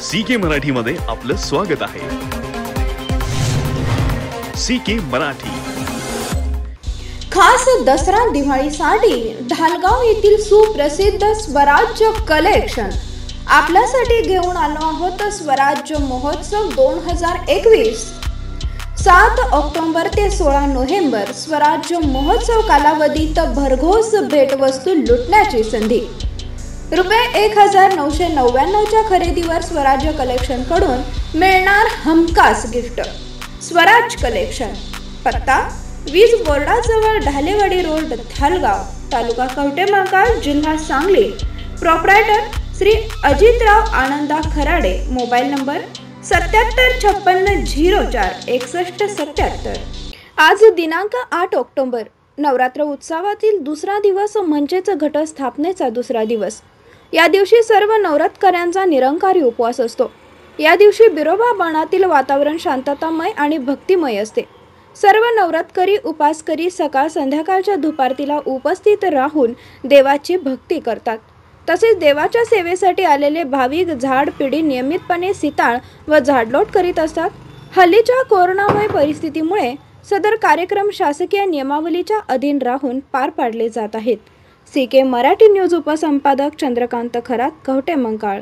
C के मराठीमध्ये आपलं स्वागत आहे. C K Marathi. खास दसरा दिवाळीसाठी ढालगाव येथील सुप्रसिद्ध स्वराज्य कलेक्शन आपल्यासाठी घेऊन आलो आहोत स्वराज्य महोत्सव दोन हजार एकवीस. सात ऑक्टोबर ते सोळा नोव्हेंबर स्वराज्य महोत्सव कालावधीत भरघोस भेटवस्तू लुटण्याची संधी. रुपये एक हजार नऊशे नव्याण्णवच्या खरेदीवर स्वराज्य कलेक्शनकडून मिळणार हमखास गिफ्ट स्वराज कलेक्शन पत्ता वीज बोर्डाजवळ ढालेवाडी रोड धालगाव तालुका कवटेमाकाळ जिल्हा Sangli. Proprietor Shri Ajitrao Ananda Kharade. Mobile number सत्याहत्तर छप्पन्न झिरो चार एकसष्ट सत्याहत्तर. आज दिनांक आठ ऑक्टोबर. नवरात्र उत्सवातील दुसरा दिवस म्हणजेच घटस्थापनेचा दुसरा दिवस. या दिवशी सर्व नवरात्रकऱ्यांचा निरंकारी उपवास असतो. या दिवशी बिरोबा बाणातील वातावरण शांततामय आणि भक्तिमय असते. सर्व नवरात्रकरी उपासकरी सकाळ संध्याकाळच्या दुपारतीला उपस्थित राहून देवाची भक्ती करतात. तसेच देवाच्या सेवेसाठी आलेले भाविक झाड पिढी नियमितपणे सिताळ व झाडलोट करीत असतात. हल्लीच्या कोरोनामय परिस्थितीमुळे सदर कार्यक्रम शासकीय नियमावलीच्या अधीन राहून पार पाडले जात आहेत. सी के मराठी न्यूज उपसंपादक चंद्रकांत खरात कवटे मंकाळ.